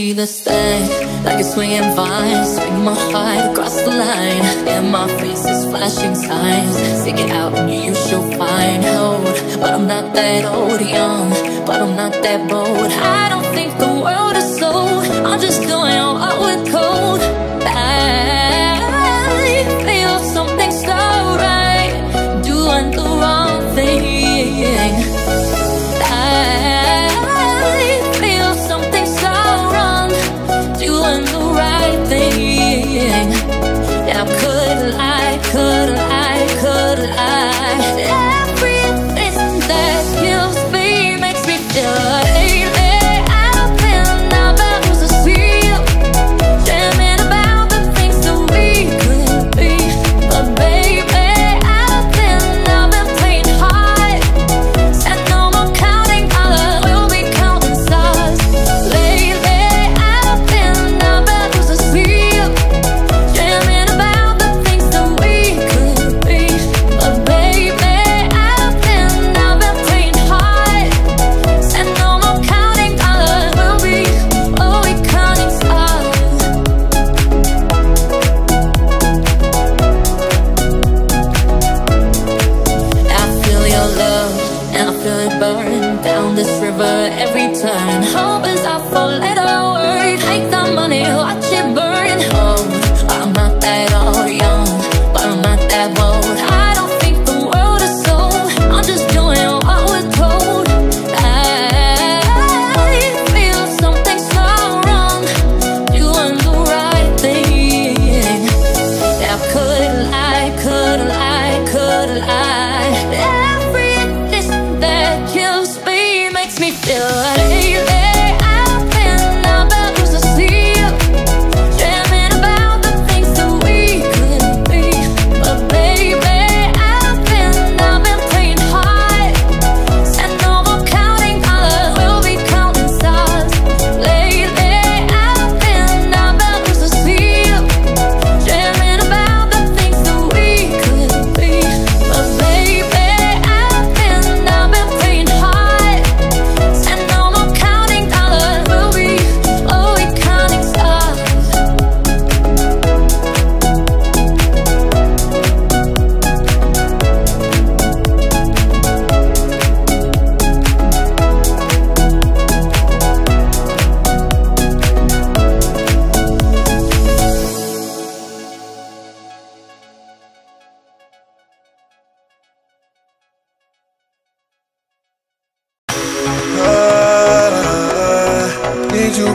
to the stage like a swinging vine. Swing my heart across the line, and my face is flashing signs. Stick it out, and you shall find hold. But I'm not that old, young, but I'm not that bold. I don't think the world is sold. I'm just going on what would call.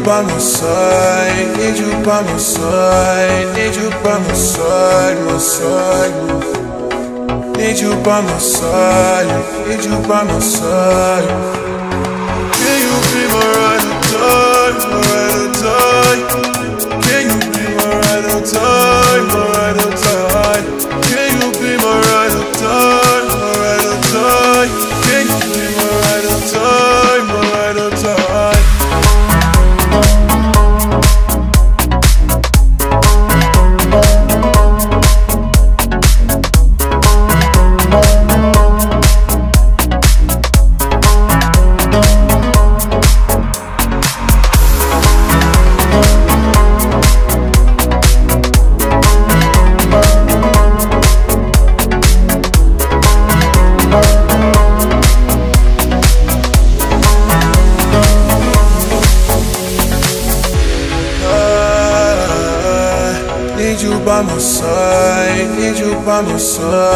By my side, need you by my side, need you by my side, my side. Need you by my side, need you by my side. Can you be my ride or die, my ride or die? Can you be my ride or die, my ride or die?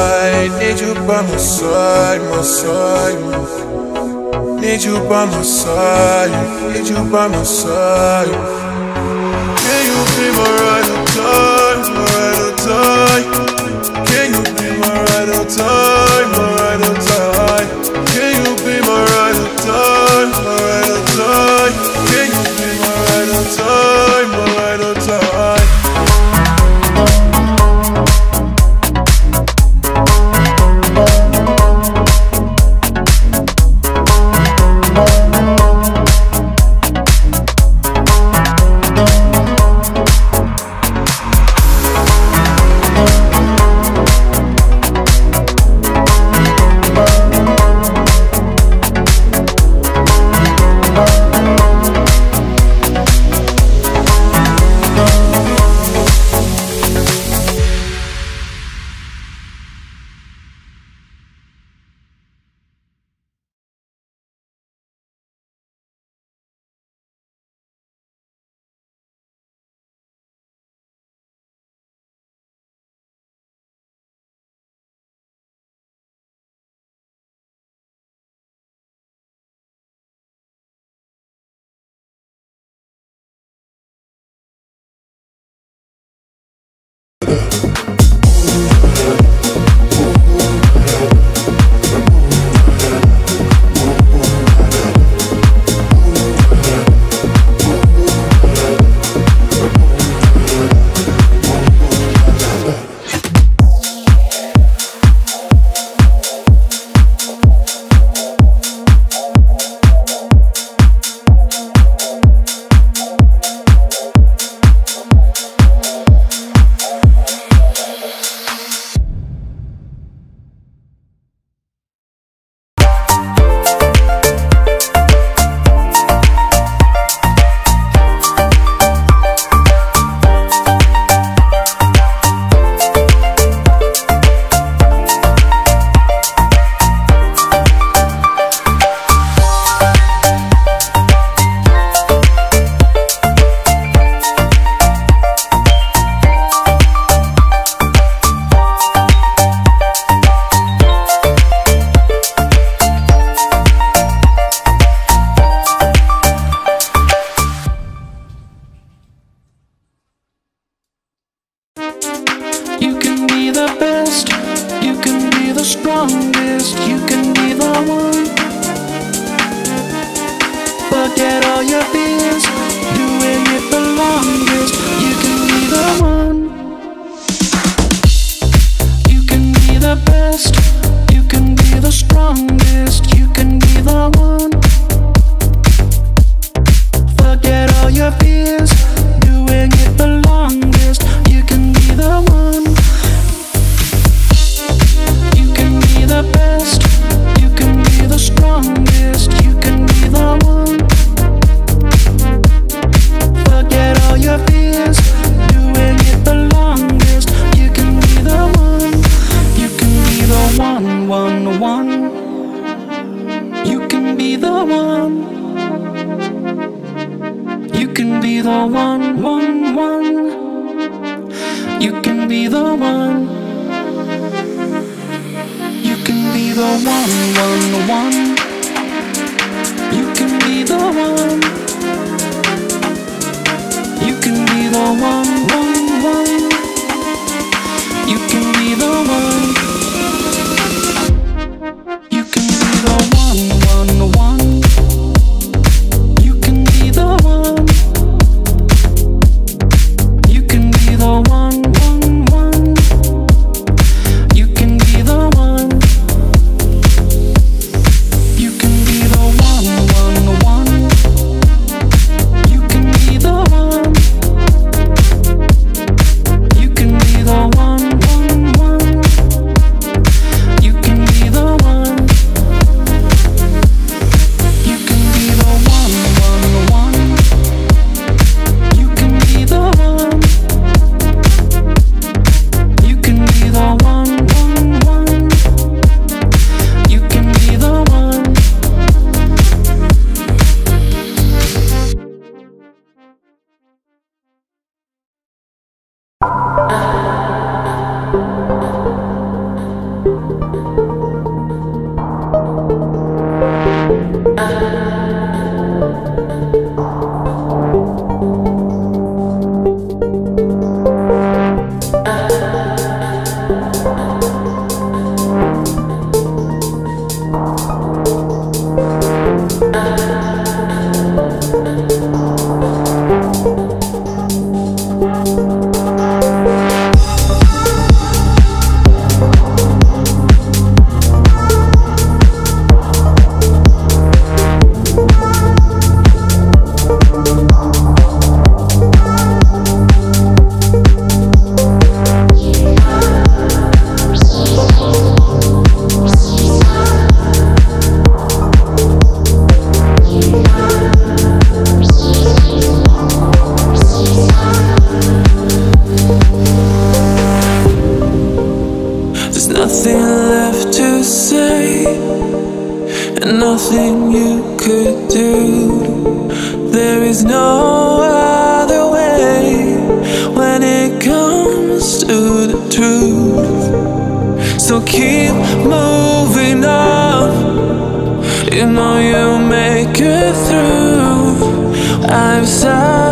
Side, need you by my side, my side. Need you by my side, need you by my side. Can you be my ride or die, my ride or die? Can you be my ride or die, my be the one. You can be the one, one, one. You can be the one. You can be the one, one, one. You can be the one. You can be the one, one, one. You can be the one. There's nothing left to say, and nothing you could do. There is no other way when it comes to the truth. So keep moving on. You know you. I'm sorry.